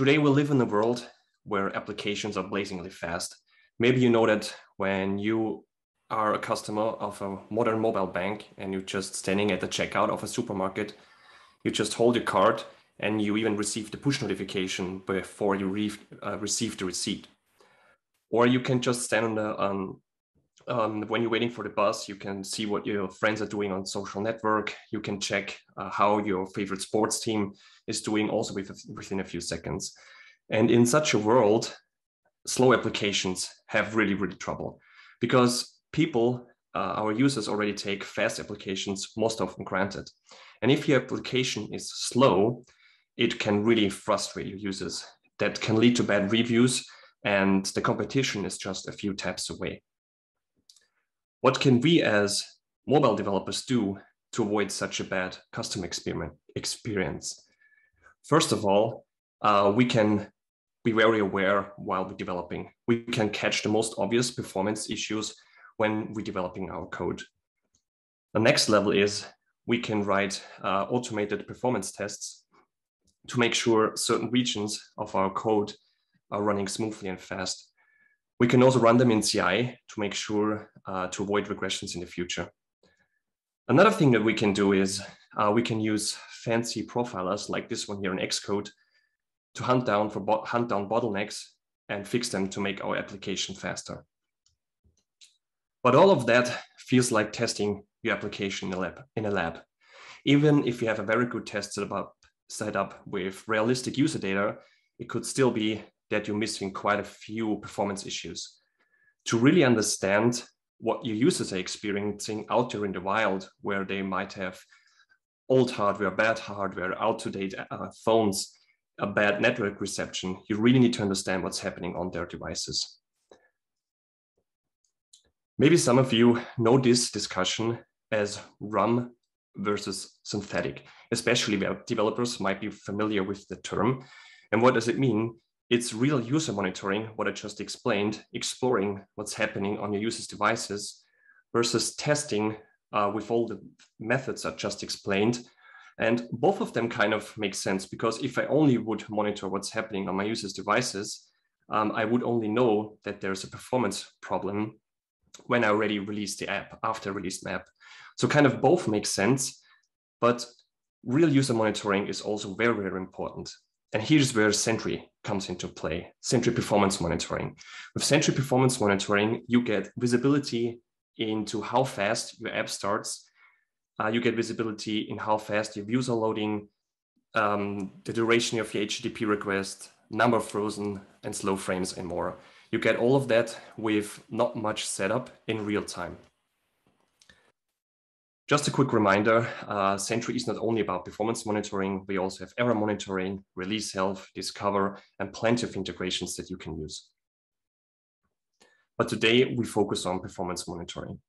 Today we live in a world where applications are blazingly fast. Maybe you know that when you are a customer of a modern mobile bank and you're just standing at the checkout of a supermarket, you just hold your card and you even receive the push notification before you re uh, receive the receipt. Or you can just stand on the, um, um, when you're waiting for the bus, you can see what your friends are doing on social network. You can check uh, how your favorite sports team is doing also with, within a few seconds. And in such a world, slow applications have really, really trouble because people, uh, our users already take fast applications most often granted. And if your application is slow, it can really frustrate your users. That can lead to bad reviews and the competition is just a few taps away. What can we as mobile developers do to avoid such a bad customer experience? First of all, uh, we can be very aware while we're developing. We can catch the most obvious performance issues when we're developing our code. The next level is we can write uh, automated performance tests to make sure certain regions of our code are running smoothly and fast. We can also run them in CI to make sure uh, to avoid regressions in the future. Another thing that we can do is uh, we can use fancy profilers like this one here in Xcode to hunt down for hunt down bottlenecks and fix them to make our application faster. But all of that feels like testing your application in a lab. In a lab. Even if you have a very good test set up, set up with realistic user data, it could still be that you're missing quite a few performance issues. To really understand what your users are experiencing out there in the wild, where they might have old hardware, bad hardware, out-to-date uh, phones, a bad network reception, you really need to understand what's happening on their devices. Maybe some of you know this discussion as RUM versus synthetic, especially where developers might be familiar with the term. And what does it mean? It's real user monitoring, what I just explained, exploring what's happening on your user's devices versus testing uh, with all the methods I just explained. And both of them kind of make sense because if I only would monitor what's happening on my user's devices, um, I would only know that there's a performance problem when I already released the app, after I released my app. So kind of both make sense, but real user monitoring is also very, very important. And here's where Sentry comes into play, Sentry performance monitoring. With Sentry performance monitoring, you get visibility into how fast your app starts. Uh, you get visibility in how fast your views are loading, um, the duration of your HTTP request, number of frozen and slow frames and more. You get all of that with not much setup in real time. Just a quick reminder, uh, Sentry is not only about performance monitoring, we also have error monitoring, release health, discover, and plenty of integrations that you can use. But today we focus on performance monitoring.